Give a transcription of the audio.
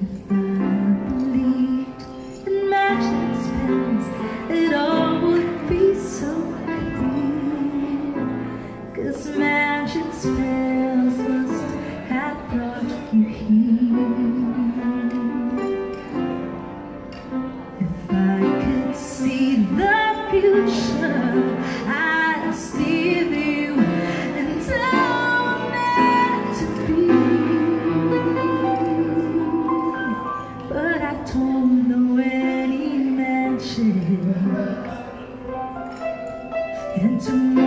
If I and tomorrow's